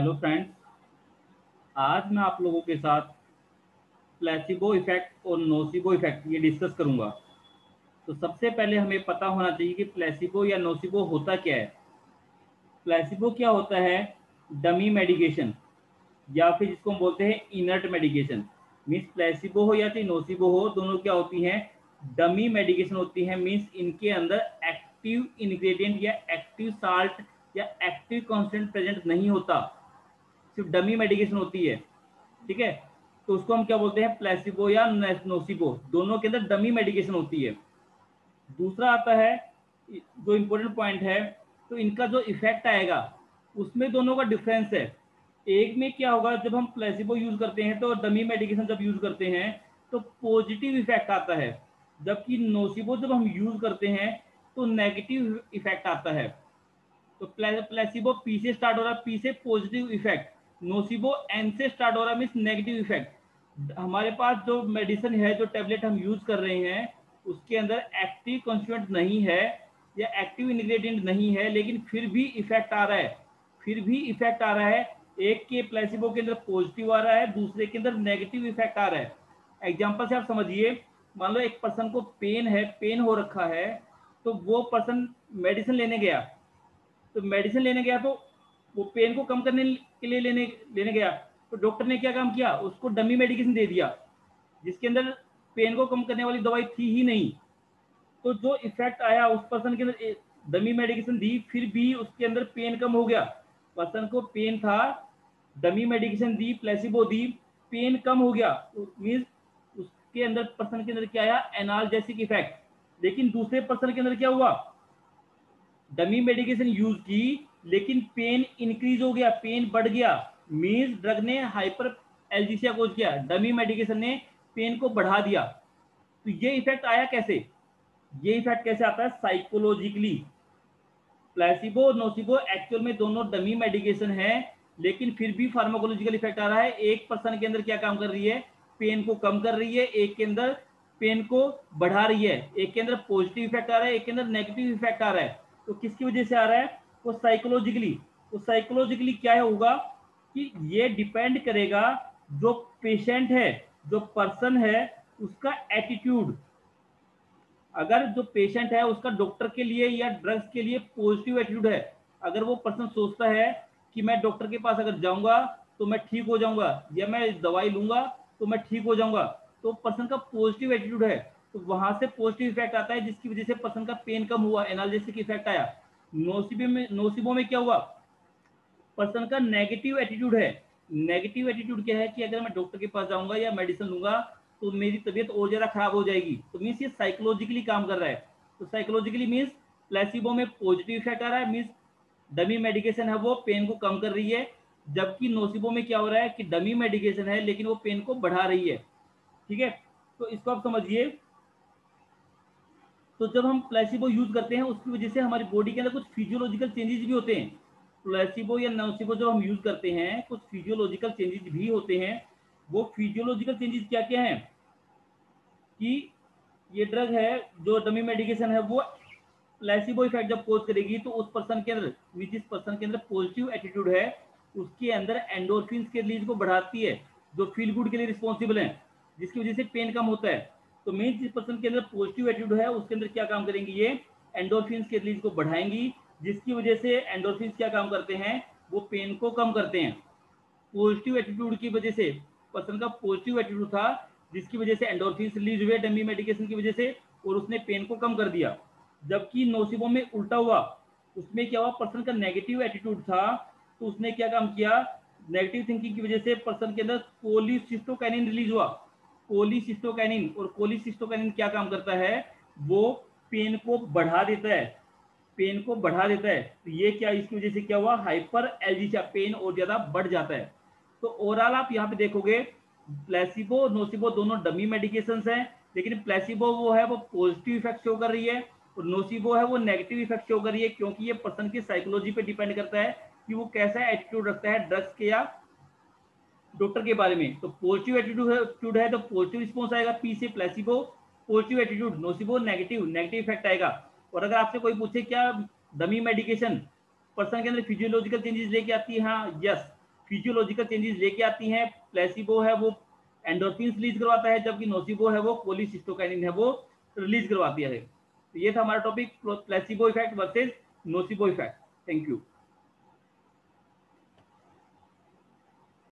Hello friends आज मैं आप लोगों के साथ प्लेसिबो इफ़ेक्ट और नोसिबो इफ़ेक्ट ये डिस्कस करूँगा। तो सबसे पहले हमें पता होना चाहिए कि प्लेसिबो या नोसिबो होता क्या है। प्लेसिबो क्या होता है? डमी मेडिकेशन या फिर जिसको हम बोलते हैं इनर्ट मेडिकेशन मीन्स प्लेसिबो हो या फिर नोसिबो हो, दोनों क्या होती हैं? डमी मेडिकेशन होती है मीन्स इनके अंदर एक्टिव इंग्रेडिएंट या एक्टिव साल्ट या एक्टिव कॉन्सेंट प्रेजेंट नहीं होता। सिर्फ़ डमी मेडिकेशन होती है, ठीक है? तो उसको हम क्या बोलते हैं? प्लेसिबो या नोसिबो। दोनों के अंदर डमी मेडिकेशन होती है। दूसरा आता है, जो इम्पोर्टेंट पॉइंट है तो इनका जो इफ़ेक्ट आएगा, उसमें दोनों का डिफरेंस है। एक में क्या होगा, जब हम प्लेसिबो यूज़ करते हैं तो डमी मेडिकेशन जब यूज़ करते हैं तो पॉजिटिव इफ़ेक्ट आता है। जबकि नोसिबो जब हम यूज़ करते हैं तो नेगेटिव इफ़ेक्ट आता है। तो प्लेसिबो पी से स्टार्ट हो रहा है पी से पॉजिटिव इफ़ेक्ट नोसिबो एन से स्टार्ट हो रहा मीन्स नेगेटिव इफ़ेक्ट हमारे पास जो मेडिसिन है, जो टेबलेट हम यूज़ कर रहे हैं, उसके अंदर एक्टिव कॉन्स्टिट्यूंट नहीं है या एक्टिव इंग्रेडिएंट नहीं है, लेकिन फिर भी इफ़ेक्ट आ रहा है। फिर भी इफ़ेक्ट आ रहा है। एक के प्लेसिबो के अंदर पॉजिटिव आ रहा है, दूसरे के अंदर नेगेटिव इफ़ेक्ट आ रहा है। एग्ज़ाम्पल से आप समझिए, मान लो एक पर्सन को पेन है पेन हो रखा है तो वो पर्सन मेडिसिन लेने गया। तो मेडिसिन लेने गया तो वो पेन को कम करने के लिए लेने लेने गया। तो डॉक्टर ने क्या काम किया? उसको डमी मेडिकेशन दे दिया, जिसके अंदर पेन को कम करने वाली दवाई थी ही नहीं। तो जो इफ़ेक्ट आया उस पर्सन के अंदर डमी मेडिकेशन दी, फिर भी उसके अंदर पेन कम हो गया। पर्सन को पेन था डमी मेडिकेशन दी प्लेसिबो दी पेन कम हो गया। मीन्स उसके अंदर पर्सन के अंदर क्या आया? एनालजेसिक इफ़ेक्ट लेकिन दूसरे पर्सन के अंदर क्या हुआ? डमी मेडिकेशन यूज़ की लेकिन पेन इंक्रीज हो गया पेन बढ़ गया। मीन्स ड्रग ने हाइपर एल्जीसिया कोज किया। डमी मेडिकेशन ने पेन को बढ़ा दिया। तो ये इफ़ेक्ट आया कैसे? ये इफ़ेक्ट कैसे आता है? साइकोलॉजिकली प्लेसिबो नोसिबो एक्चुअल में दोनों डमी मेडिकेशन है, लेकिन फिर भी फार्माकोलॉजिकल इफ़ेक्ट आ रहा है। एक पर्सन के अंदर क्या काम कर रही है? पेन को कम कर रही है, एक के अंदर पेन को बढ़ा रही है। एक के अंदर पॉजिटिव इफ़ेक्ट आ रहा है, एक के अंदर नेगेटिव इफ़ेक्ट आ रहा है। तो किसकी वजह से आ रहा है? वो साइकोलॉजिकली तो साइकोलॉजिकली क्या होगा कि ये डिपेंड करेगा जो पेशेंट है, जो पर्सन है, उसका एटीट्यूड अगर जो पेशेंट है, उसका डॉक्टर के लिए या ड्रग्स के लिए पॉजिटिव एटीट्यूड है, अगर वो पर्सन सोचता है कि मैं डॉक्टर के पास अगर जाऊँगा तो मैं ठीक हो जाऊँगा, या मैं दवाई लूँगा तो मैं ठीक हो जाऊँगा तो पर्सन का पॉजिटिव एटीट्यूड है। तो वहाँ से पॉजिटिव इफ़ेक्ट आता है, जिसकी वजह से पर्सन का पेन कम हुआ एनालिसिस इफ़ेक्ट आया। नोसिबो में नोसिबो में क्या हुआ? पर्सन का नेगेटिव एटीट्यूड है। नेगेटिव एटीट्यूड क्या है कि अगर मैं डॉक्टर के पास जाऊँगा या मेडिसिन लूँगा तो मेरी तबीयत और ज़्यादा खराब हो जाएगी। तो मीन्स ये साइकोलॉजिकली काम कर रहा है। तो साइकोलॉजिकली मीन्स प्लेसिबो में पॉजिटिव इफ़ेक्ट आ रहा है मीन्स डमी मेडिकेशन है वो पेन को कम कर रही है। जबकि नोसिबो में क्या हो रहा है कि डमी मेडिकेशन है, लेकिन वो पेन को बढ़ा रही है। ठीक है? तो इसको आप समझिए। तो जब हम प्लेसिबो यूज़ करते हैं, उसकी वजह से हमारी बॉडी के अंदर कुछ फिजियोलॉजिकल चेंजेस भी होते हैं। प्लेसिबो या नोसिबो जब हम यूज़ करते हैं, कुछ फिजियोलॉजिकल चेंजेस भी होते हैं। वो फिजियोलॉजिकल चेंजेस क्या क्या हैं? कि ये ड्रग है, जो डमी मेडिकेशन है, वो प्लेसिबो इफ़ेक्ट जब कोज करेगी तो उस पर्सन के अंदर जिस पर्सन के अंदर पॉजिटिव एटीट्यूड है, उसके अंदर एंडोरफिन के रिलीज़ को बढ़ाती है, जो फील गुड के लिए रिस्पॉन्सिबल है, जिसकी वजह से पेन कम होता है। तो मेन जिस पर्सन के अंदर पॉजिटिव एटीट्यूड है, उसके अंदर क्या काम करेंगी ये? एंडोरफिन के रिलीज़ को बढ़ाएँगी, जिसकी वजह से एंडोरफिन क्या काम करते हैं? वो पेन को कम करते हैं। पॉजिटिव एटीट्यूड की वजह से पर्सन का पॉजिटिव एटीट्यूड था, जिसकी वजह से एंडोरफिन रिलीज़ हुए डमी मेडिकेशन की वजह से, और उसने पेन को कम कर दिया। जबकि नोसिबो में उल्टा हुआ, उसमें क्या हुआ? पर्सन का नेगेटिव एटीट्यूड था तो उसने क्या काम किया? नेगेटिव थिंकिंग की वजह से पर्सन के अंदर कोलिसिस्टोकैनिन रिलीज़ हुआ। कोलिसिस्टोकैनिन और कोलिसिस्टोकैनिन क्या काम करता है? वो पेन को बढ़ा देता है। पेन को बढ़ा देता है। तो ये क्या, इसकी वजह से क्या हुआ? हाइपर एल्जिशिया पेन और ज़्यादा बढ़ जाता है। तो ओवरऑल आप यहाँ पे देखोगे, प्लेसिबो, नोसिबो दोनों डमी मेडिकेशन है, लेकिन प्लेसिबो वो है, वो पॉजिटिव इफ़ेक्ट शो कर रही है, और नोसिबो है, वो नेगेटिव इफ़ेक्ट शो कर रही है, क्योंकि ये पर्सन की साइकोलॉजी पे डिपेंड करता है कि वो कैसा एटीट्यूड रखता है ड्रग्स के या डॉक्टर के बारे में तो पॉजिटिव एटीट्यूड है तो पॉजिटिव रिस्पॉन्स आएगा पी से placebo positive attitude nocebo negative negative effect आएगा। और अगर आपसे कोई पूछे, क्या डमी मेडिकेशन पर्सन के अंदर फिजियोलॉजिकल चेंजेस लेके आती है? हाँ यस फिजियोलॉजिकल चेंजेस लेके आती हैं। प्लेसिबो है वो एंडोर्फिन रिलीज़ करवाता है, जबकि नोसिबो है वो कोलिसिस्टोकाइनिन है वो रिलीज़ करवाती है। तो ये था हमारा topic placebo effect versus nocebo effect thank you